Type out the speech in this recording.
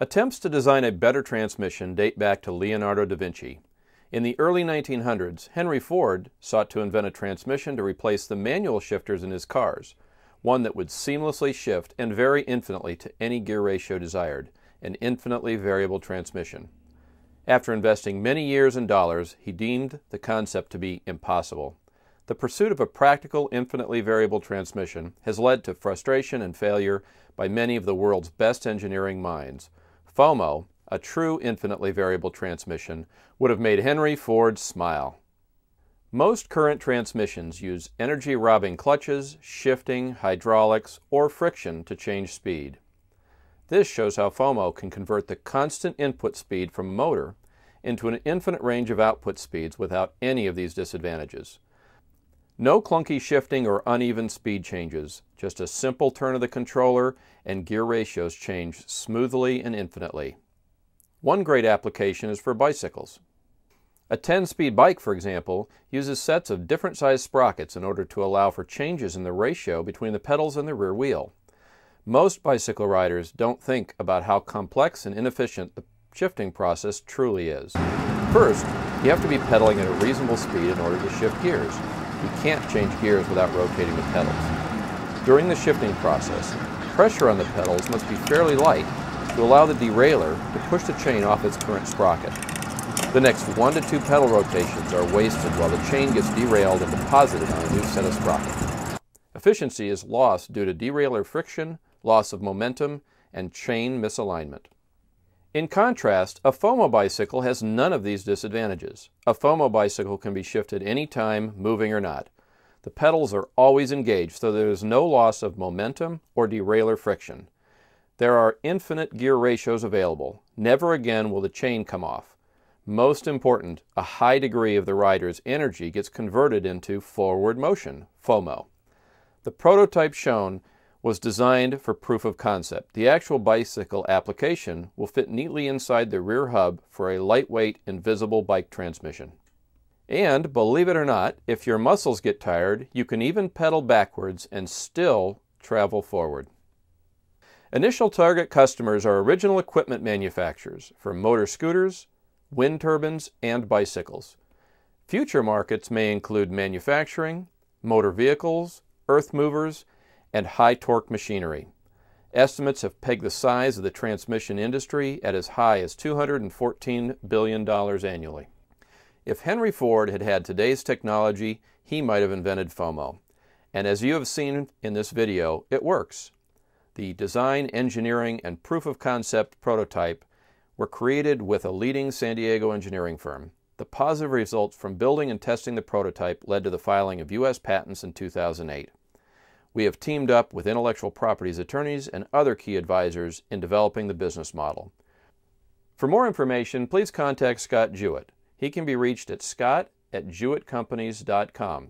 Attempts to design a better transmission date back to Leonardo da Vinci. In the early 1900s, Henry Ford sought to invent a transmission to replace the manual shifters in his cars, one that would seamlessly shift and vary infinitely to any gear ratio desired, an infinitely variable transmission. After investing many years and dollars, he deemed the concept to be impossible. The pursuit of a practical, infinitely variable transmission has led to frustration and failure by many of the world's best engineering minds. FOMO, a true infinitely variable transmission, would have made Henry Ford smile. Most current transmissions use energy-robbing clutches, shifting, hydraulics, or friction to change speed. This shows how FOMO can convert the constant input speed from a motor into an infinite range of output speeds without any of these disadvantages. No clunky shifting or uneven speed changes, just a simple turn of the controller and gear ratios change smoothly and infinitely. One great application is for bicycles. A 10-speed bike, for example, uses sets of different sized sprockets in order to allow for changes in the ratio between the pedals and the rear wheel. Most bicycle riders don't think about how complex and inefficient the shifting process truly is. First, you have to be pedaling at a reasonable speed in order to shift gears. You can't change gears without rotating the pedals. During the shifting process, pressure on the pedals must be fairly light to allow the derailleur to push the chain off its current sprocket. The next one to two pedal rotations are wasted while the chain gets derailed and deposited on a new set of sprockets. Efficiency is lost due to derailleur friction, loss of momentum, and chain misalignment. In contrast, a FOMO bicycle has none of these disadvantages. A FOMO bicycle can be shifted anytime, moving or not. The pedals are always engaged, so there is no loss of momentum or derailleur friction. There are infinite gear ratios available. Never again will the chain come off. Most important, a high degree of the rider's energy gets converted into forward motion, FOMO. The prototype shown was designed for proof of concept. The actual bicycle application will fit neatly inside the rear hub for a lightweight, invisible bike transmission. And believe it or not, if your muscles get tired, you can even pedal backwards and still travel forward. Initial target customers are original equipment manufacturers for motor scooters, wind turbines, and bicycles. Future markets may include manufacturing, motor vehicles, earth movers, and high torque machinery. Estimates have pegged the size of the transmission industry at as high as $214 billion annually. If Henry Ford had had today's technology, he might have invented FOMO. And as you have seen in this video, it works. The design, engineering, and proof of concept prototype were created with a leading San Diego engineering firm. The positive results from building and testing the prototype led to the filing of U.S. patents in 2008. We have teamed up with intellectual properties attorneys and other key advisors in developing the business model. For more information, please contact Scott Jewett. He can be reached at scott at jewettcompanies.com.